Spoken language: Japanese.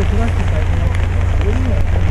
で暮らしてたいと思っ、